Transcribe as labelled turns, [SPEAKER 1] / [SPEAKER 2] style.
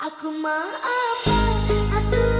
[SPEAKER 1] Aku mau apa? Aku